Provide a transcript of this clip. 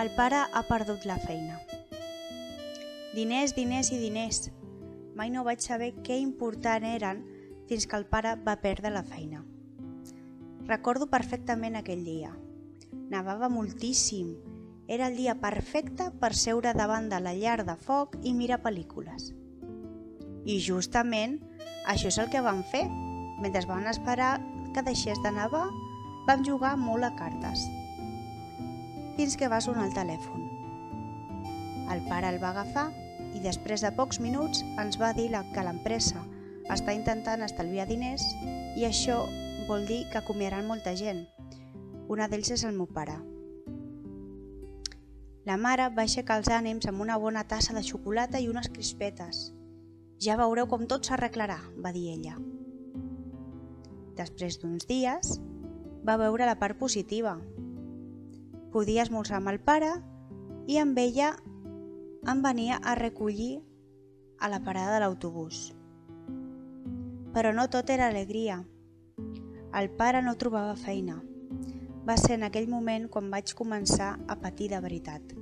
El pare ha perdut la feina. Diners, diners i diners. Mai no vaig saber què important eren fins que el pare va perdre la feina. Recordo perfectament aquell dia. Nevava moltíssim. Era el dia perfecte per seure davant de la llar de foc i mirar pel·lícules. I justament això és el que vam fer. Mentre vam esperar que deixés de nevar, vam jugar molt a cartes. Fins que va sonar el telèfon. El pare el va agafar i després de pocs minuts ens va dir que l'empresa està intentant estalviar diners i això vol dir que acomiaran molta gent. Una d'ells és el meu pare. La mare va aixecar els ànims amb una bona tassa de xocolata i unes crispetes. Ja veureu com tot s'arreglarà, va dir ella. Després d'uns dies, va veure la part positiva. Podia esmorzar amb el pare i amb ella em venia a recollir a la parada de l'autobús. Però no tot era alegria. El pare no trobava feina. Va ser en aquell moment quan vaig començar a patir de veritat.